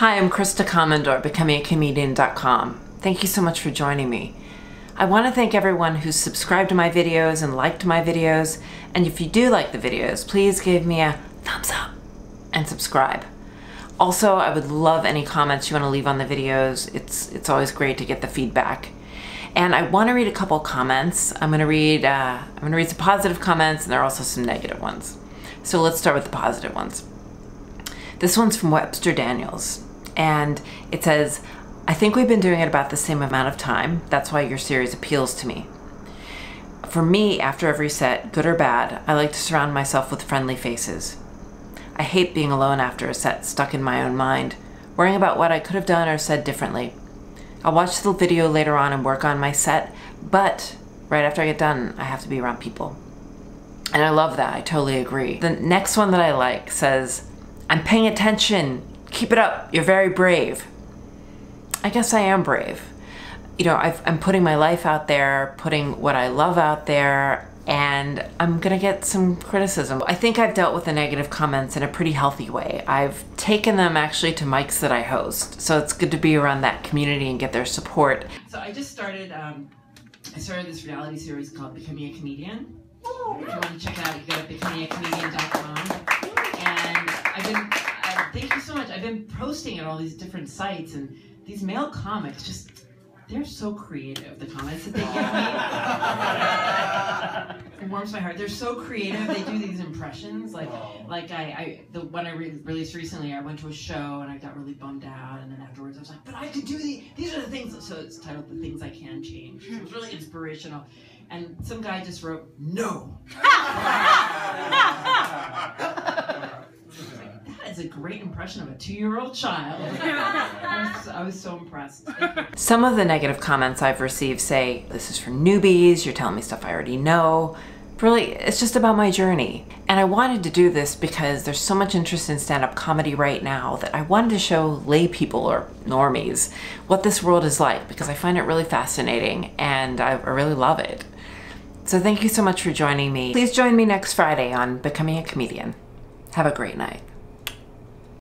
Hi, I'm Krista Komondor, becomingacomedian.com. Thank you so much for joining me. I want to thank everyone who's subscribed to my videos and liked my videos. And if you do like the videos, please give me a thumbs up and subscribe. Also, I would love any comments you want to leave on the videos. It's, it's always great to get the feedback. And I want to read a couple comments. I'm going to read uh, I'm going to read some positive comments, and there are also some negative ones. So let's start with the positive ones. This one's from Webster Daniels and it says, I think we've been doing it about the same amount of time. That's why your series appeals to me. For me, after every set, good or bad, I like to surround myself with friendly faces. I hate being alone after a set, stuck in my own mind, worrying about what I could have done or said differently. I'll watch the video later on and work on my set, but right after I get done, I have to be around people. And I love that, I totally agree. The next one that I like says, I'm paying attention, keep it up. You're very brave. I guess I am brave. You know, i am putting my life out there, putting what I love out there, and I'm gonna get some criticism. I think I've dealt with the negative comments in a pretty healthy way. I've taken them actually to mics that I host, so it's good to be around that community and get their support. So I just started, um, I started this reality series called Becoming a Comedian. If you want to check it out, you go to becomingacomedian.com. And I've been thank you so much. I've been posting at all these different sites, and these male comics just. They're so creative, the comments that they give me. it warms my heart. They're so creative. They do these impressions. Like, oh. like I, I the one I re released recently, I went to a show and I got really bummed out. And then afterwards, I was like, but I could do the, these are the things. So it's titled The Things I Can Change. So it was hmm. really inspirational. And some guy just wrote, no. a great impression of a two-year-old child. I, was, I, was, so impressed. Some of the negative comments I've received say, this is for newbies, you're telling me stuff I already know. Really, it's just about my journey. And I wanted to do this because there's so much interest in stand-up comedy right now that I wanted to show lay people or normies what this world is like because I find it really fascinating and I really love it. So thank you so much for joining me. Please join me next Friday on Becoming a Comedian. Have a great night.